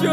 就